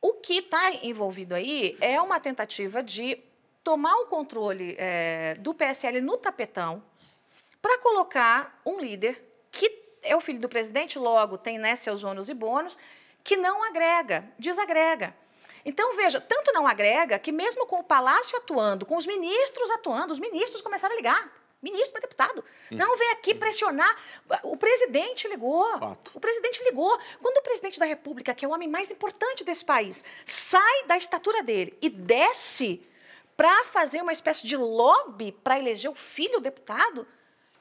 O que está envolvido aí é uma tentativa de tomar o controle é, do PSL no tapetão para colocar um líder que é o filho do presidente, logo tem né, seus ônus e bônus, que não agrega, desagrega. Então, veja, tanto não agrega que, mesmo com o Palácio atuando, com os ministros atuando, os ministros começaram a ligar. Ministro para deputado. Hum. Não vem aqui pressionar. O presidente ligou. Fato. O presidente ligou. Quando o presidente da República, que é o homem mais importante desse país, sai da estatura dele e desce para fazer uma espécie de lobby para eleger o filho deputado,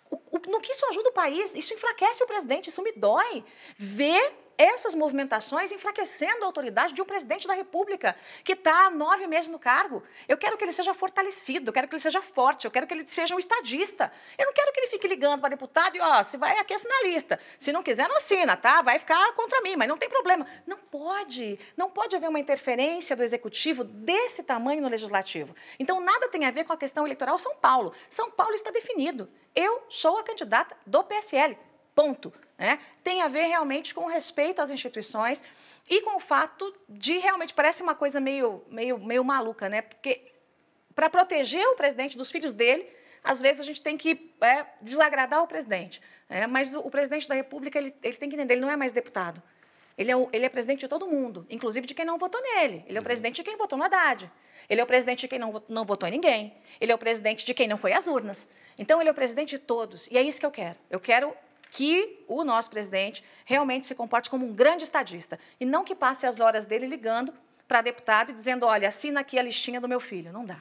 o, o, no que isso ajuda o país? Isso enfraquece o presidente, isso me dói. Ver essas movimentações enfraquecendo a autoridade de um presidente da República que está há nove meses no cargo. Eu quero que ele seja fortalecido, eu quero que ele seja forte, eu quero que ele seja um estadista. Eu não quero que ele fique ligando para deputado e, ó, se vai aqui assina a lista. Se não quiser, não assina, tá? Vai ficar contra mim, mas não tem problema. Não pode. Não pode haver uma interferência do executivo desse tamanho no legislativo. Então, nada tem a ver com a questão eleitoral São Paulo. São Paulo está definido. Eu sou a candidata do PSL. Ponto. Né? Tem a ver realmente com o respeito às instituições e com o fato de realmente parece uma coisa meio, meio, meio maluca, né? Porque para proteger o presidente dos filhos dele, às vezes a gente tem que é, desagradar o presidente. É, mas o, o, presidente da República ele, ele tem que entender, ele não é mais deputado. Ele é, o, ele é presidente de todo mundo, inclusive de quem não votou nele. Ele é o uhum. presidente de quem votou no Haddad. Ele é o presidente de quem não, não votou em ninguém. Ele é o presidente de quem não foi às urnas. Então, ele é o presidente de todos. E é isso que eu quero. Eu quero que o nosso presidente realmente se comporte como um grande estadista e não que passe as horas dele ligando para deputado e dizendo: olha, assina aqui a listinha do meu filho. Não dá.